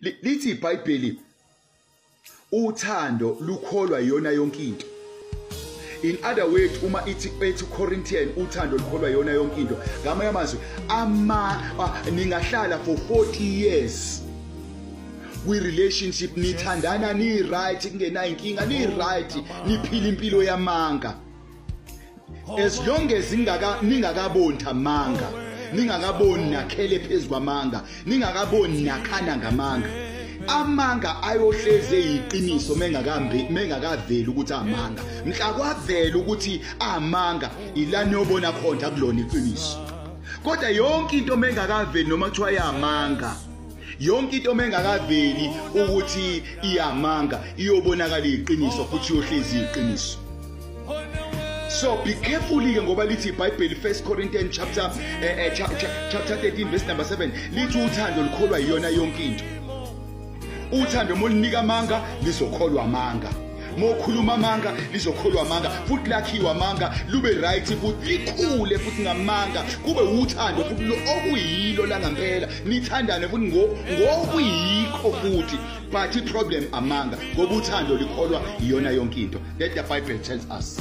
Li- lithi iBhayibheli uthando lukholwa yona yonke into. In other words uma ithi ethi Corinthian uthando lukholwa yona yonke into. Ngamanye amazwi ama ah, ningahlala for 40 years. Kwi relationship nithandana ni right kungenayo inkinga ni right niphila impilo yamanga. As long as ingaka ningakaboni amanga ningakaboni nakhele phezulu kwamanga. Ningakaboni nakhana ngamanga. Amanga ayohleze yiqiniso mengakambe mengakaveli ukuthi amanga. Mhla kwavela ukuthi amanga ilani yobona khona kulona iqiniso. Kodwa yonke into mengakaveli noma kuthiwa yamanga yonke into mengakaveli ukuthi iyamanga iyobonakala iqiniso futhi iyohlezi iqiniso So be careful ke ngoba lithi iBhayibheli 1 Corinthians chapter eh, eh, cha- cha- chapter 13 verse number 7 lithi uthando likholwa yiyona yonke into. Uthando molinika amanga lizokholwa amanga. Mokhuluma amanga lizokholwa amanga. Futhi lakhiwa amanga lube right futhi likhule futhi ngamanga. Kube uthando futhi lo okuyilo la ngempela nithandane futhi ngo ngokuyikho futhi. But i problem amanga ngoba uthando likholwa iyona yonke into. That the bible tells us.